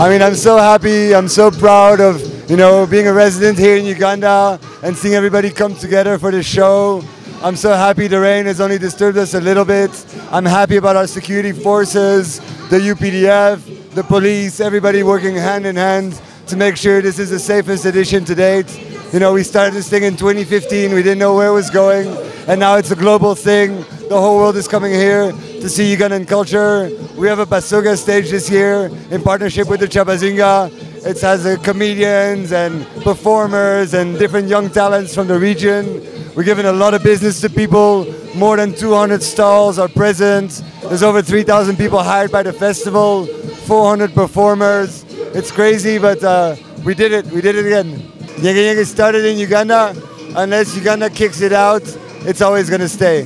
I mean, I'm so happy. I'm so proud of you know being a resident here in Uganda and seeing everybody come together for the show. I'm so happy the rain has only disturbed us a little bit. I'm happy about our security forces, the UPDF, the police, everybody working hand in hand to make sure this is the safest edition to date. You know, we started this thing in 2015. We didn't know where it was going, and now it's a global thing. The whole world is coming here to see Ugandan culture. We have a Basuga stage this year in partnership with the Kyabazinga. It has uh, comedians and performers and different young talents from the region. We're giving a lot of business to people. More than 200 stalls are present. There's over 3,000 people hired by the festival, 400 performers. It's crazy, but uh, we did it. We did it again. Nyege Nyege started in Uganda. Unless Uganda kicks it out, it's always going to stay.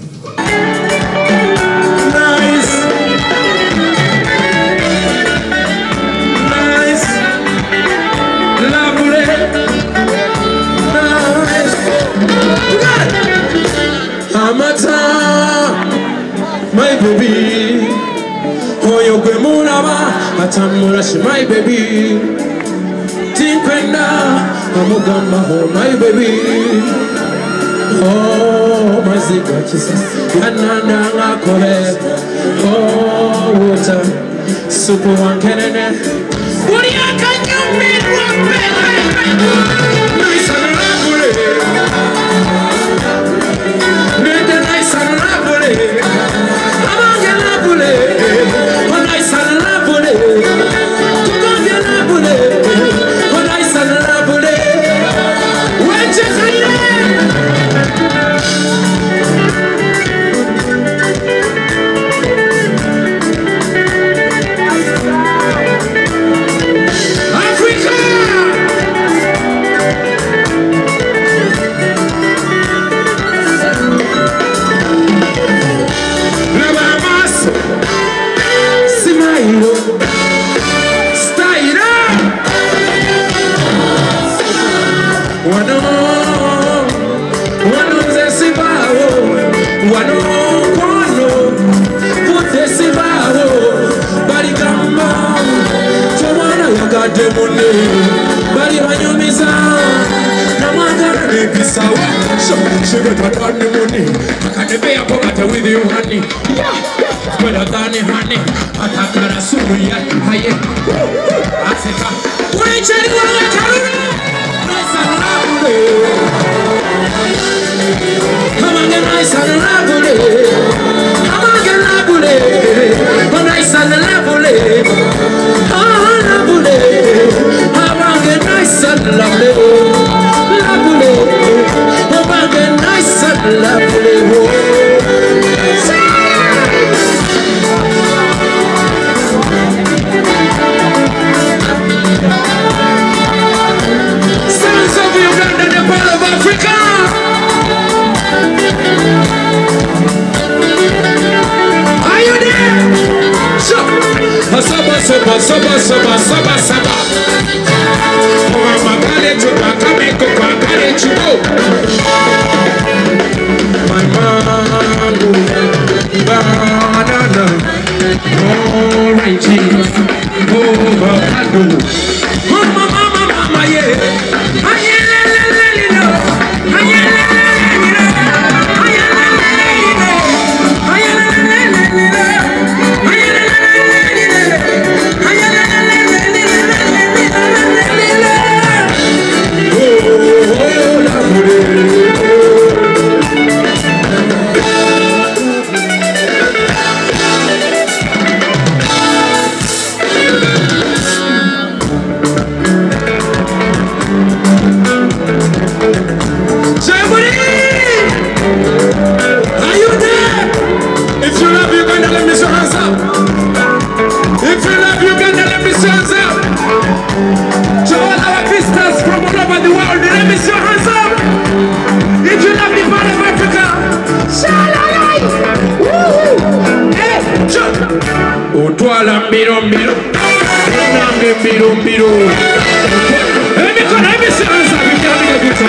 Nice. Nice. Lovely. Nice. Good. Amata, my baby. Oh, Oyo gwe mulaba atamula shi my baby. Tinkwenda amugamba ho oh, my baby. Oh, maziga kisa yananda ngakobe Oh, water. Supu wankenene Uri akanyumirwa Nice and bade mune bali banyumisa namwagala nempisa we tatani shibetatane mune akatembeako bata with you honey. Twelagane honey. Atakara sumu ya haye. Aseka karuna Saba, saba, saba, saba, saba. Owa magale to makame. My man, banana, orange, avocado. otwala mbirombiro nange mbirombiro emikono emisansa bibyamigagisa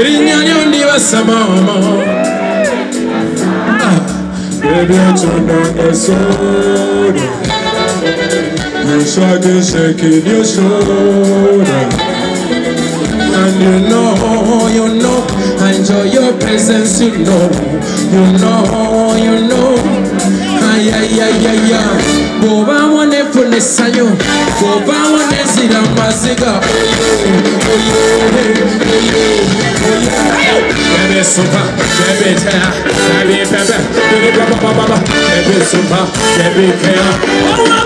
erinnya lyo ndibasa maama ebyetondangasoda ah, Shake, shaking your shoulder. And you know, you know, I enjoy your presence, you know, you know, you know. Ay, ay, ay, ay, ay. Boba wane fune sanyo, boba wane zira maziga. Oyo, oyo, oyo, oyo. Bebe supa, bebe tea, bebe bebe, bebe baba baba bebe supa, bebe tea.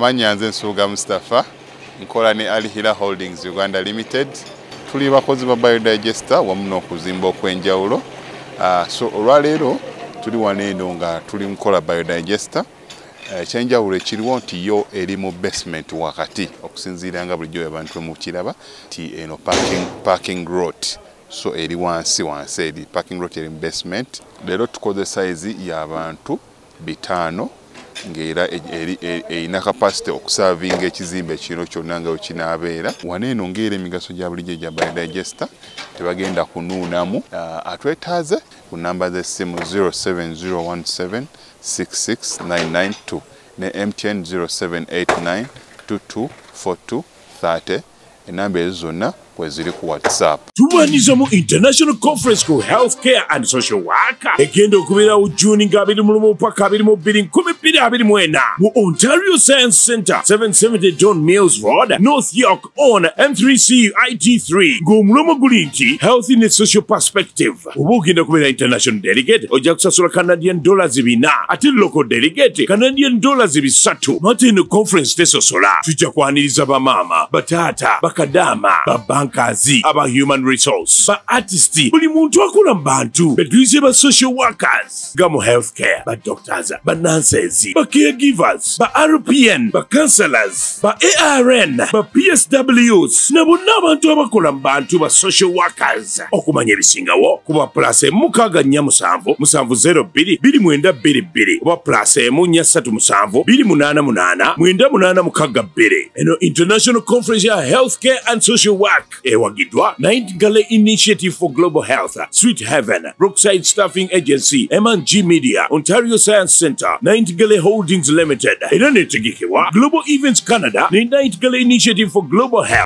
Amannya nze nsuuga mustapha nkola ne alihira holdings uganda limited. Tuli bakozi ba biodigester wamu n'okuzimba okw'enjawulo. Ah, so olwaleero tuli wano eno nga tuli mukola biodigester. Eh, ekyenjawulo ekiriwo nti yo eri mu basement wakati okusinziira nga bulijjo abantu bwemukiraba nti eno parking, parking lot. So eri wansi wansi eri parking lot eri mu basement. Leero tukoze sayizi y'abantu bitaano ng'era e- e- erina kapasite okusaavinga ekizimbe kino kyonna nga wekinaabeera wano eno ng'era emigaso gya bulijjo gya biodigester tebagenda kunuunamu. Ah, atwetaaze ku namba z'essimu 07017669992 ne mtn 0789224230 enamba ezo zonna kweziri ku whatsapp. Tulwaniriza mu international conference ku healthcare and social work egenda okubeerawo juni nga 21 paka 2224 mu ontario science center 770 john mills road north york on m3c it3 ng'omulomo guli nti health ne social perspective. Oba ogenda kubeera international delegate ojja kusasula canadian dollars bina. Ate local delegate canadian dollars bisatu. Nate eno conference tesosola. Tujja kwaniriza bamaama bataata bakadaama babankazi aba human resource. Ba artist buli muntu akola mu bantu ba social workers nga mu healthcare ba doctors ba nurses ba caregivers ba rpn ba counselors ba arn ba psws na bonna abantu abakola mu bantu ba social workers. Okumanya ebisingawo kuba plus emukaaga nnya musanvu musanvu 02 biri mwenda bbiri bbiri. Oba plus emu nnya ssatu musanvu biri munaana munaana mwenda munaana mukaaga bbiri. Eno international conference ya healthcare and social work ewagiddwa nightingale initiative for global health sweet heaven brookside staffing agency mng media ontario science center nightingale holdings limited era netegekebwa global events canada ne nightingale initiative for global health